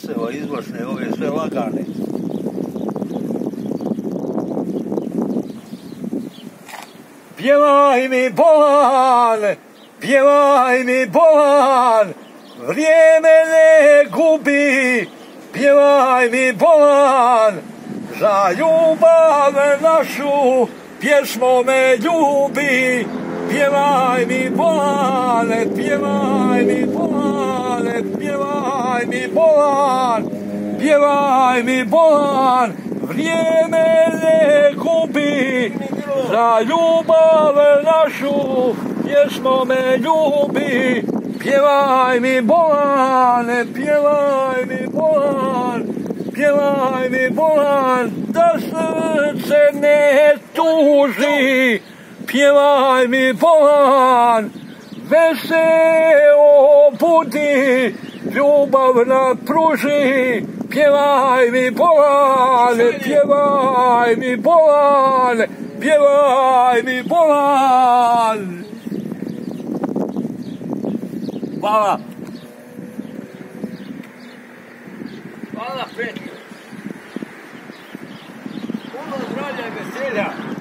sve ove izvršne, ove sve lagane. Pjevaj mi bolan, pjevaj mi bolan, vrijeme ne gubi, pjevaj mi bolan, za ljubav našu, pjesmo me ljubi, pjevaj mi bolane, pjevaj mi bolane, pjevaj mi bolan, pjevaj mi bolan, vrijeme ne gubi, za ljubav našu, pjesmo me ljubi, pjevaj mi bolane, pjevaj mi bolan, pjevaj mi bolan, da srce ne tuži, pjevaj mi bolan, veseo budi, ljubav napruži, pjevaj mi bolan, pjevaj mi bolan, pjevaj mi bolan. Hvala. Hvala Petru. Puno zdravlja i veselja.